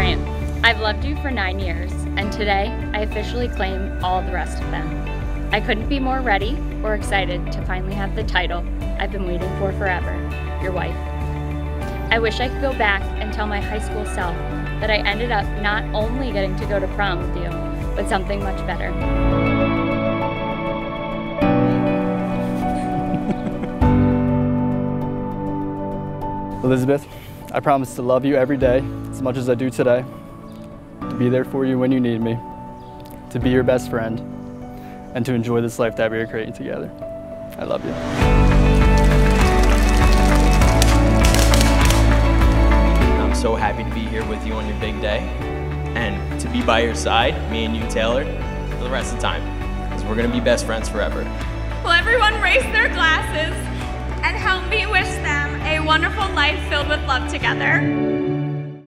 I've loved you for nine years, and today I officially claim all the rest of them. I couldn't be more ready or excited to finally have the title I've been waiting for forever, your wife. I wish I could go back and tell my high school self that I ended up not only getting to go to prom with you, but something much better. Elizabeth, I promise to love you every day as much as I do today, to be there for you when you need me, to be your best friend, and to enjoy this life that we are creating together. I love you. I'm so happy to be here with you on your big day and to be by your side, me and you, Taylor, for the rest of the time, because we're going to be best friends forever. Will everyone raise their glasses wonderful life filled with love together?